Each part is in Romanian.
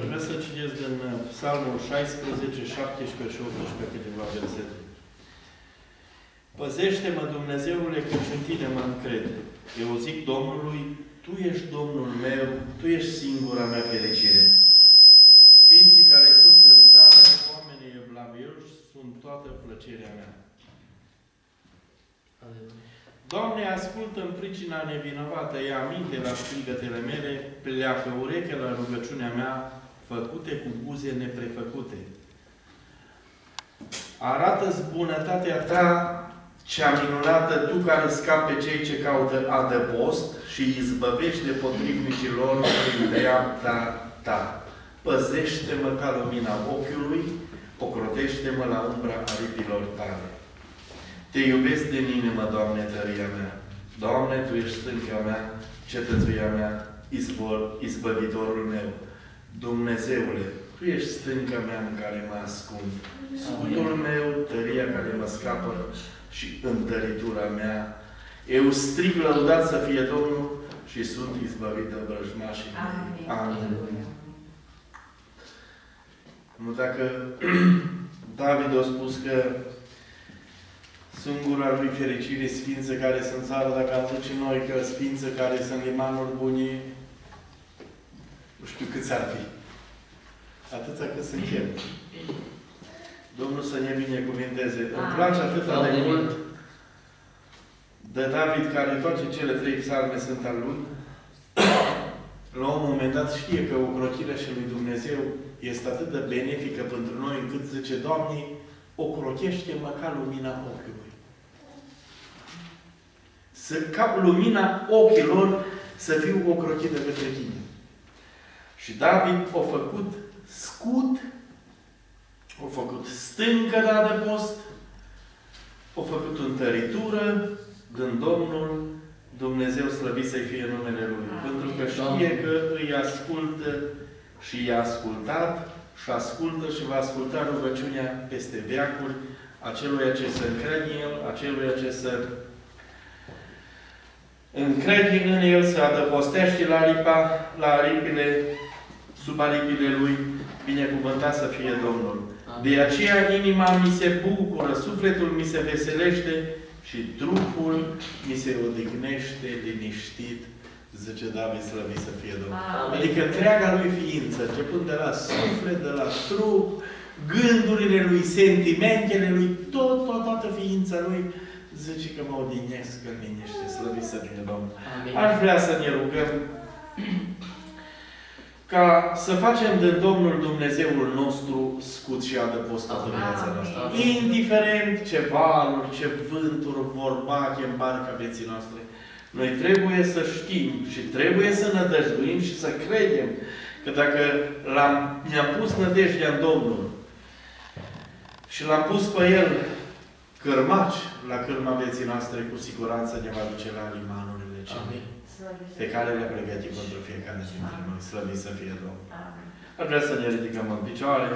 Vreau să citesc din uh, Psalmul 16, 17 și 18 câteva versete. Păzește-mă, Dumnezeule, căci în Tine mă încred. Eu zic Domnului, Tu ești Domnul meu, Tu ești singura mea fericire. Sfinții care sunt în țară, oamenii evlavioși, sunt toată plăcerea mea. Doamne, ascultă în pricina nevinovată, ia aminte la strigătele mele, pleacă ureche la rugăciunea mea, făcute cu buze neprefăcute. Arată-ți bunătatea ta, cea minunată, tu care scapi pe cei ce caută adăpost și izbăvești de potrivnicii lor prin dreapta ta. Păzește-mă ca lumina ochiului, ocrotește-mă la umbra aripilor tale. Te iubesc din inimă, Doamne, tăria mea. Doamne, Tu ești stânca mea, cetățuia mea, izbor, izbăvitorul meu. Dumnezeule, Tu ești stânca mea în care mă ascund. Scutul meu, tăria care mă scapă și întăritura mea. Eu strig lăudat să fie Domnul și sunt izbăvit de vrăjmașii mei. Amin. Nu dacă David a spus că singura lui fericire sfință care sunt țară, dacă am zice noi că sfință care sunt limanuri buni, nu știu câți ar fi. Atâta cât sunt chem. Domnul să ne binecuvinteze. Îmi place atâta de mult de David, care toate cele trei psalme sunt al lui. La un moment dat știe că ocrotirea și lui Dumnezeu este atât de benefică pentru noi, încât zice, Doamne, ocrotește-mă ca lumina ochiului. Să, ca lumina ochilor să fiu ocrotită către tine. Și David a făcut scut, a făcut stâncă de adăpost, a făcut întăritură din Domnul Dumnezeu slăvit să-i fie numele Lui. Pentru că știe că îi ascultă și i-a ascultat și ascultă și va asculta rugăciunea peste veacuri acelui ce se încrede în El, acelui ce se încrede în El, să adăpostește la, aripa, la aripile, sub aripile Lui, binecuvântat să fie Domnul. De aceea inima mi se bucură, sufletul mi se veselește și trupul mi se odihnește liniștit zice David, slăvit să fie Domnul. Amin. Adică întreaga lui ființă, începând de la suflet, de la trup, gândurile lui, sentimentele lui, tot, tot, toată ființa lui, zice că mă odinesc, că liniște, slăvit să fie Domnul. Amin. Aș vrea să ne rugăm ca să facem de Domnul Dumnezeul nostru scut și adăpost toată viața noastră. Indiferent ce valuri, ce vânturi vor bate în barca vieții noastre, noi trebuie să știm și trebuie să nădăjduim și să credem că dacă ne-am pus nădejdea în Domnul și l-am pus pe El cărmaci la cârma vieții noastre, cu siguranță ne va duce la limanurile cele pe care le-a pregătit pentru fiecare dintre noi. Slăvit să fie Domnul. Ar vrea să ne ridicăm în picioare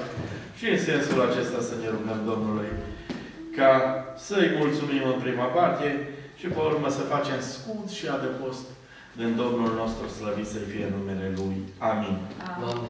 și în sensul acesta să ne rugăm Domnului ca să-i mulțumim în prima parte și pe urmă să facem scut și adăpost din Domnul nostru slăvit să fie numele Lui. Amin. Amin.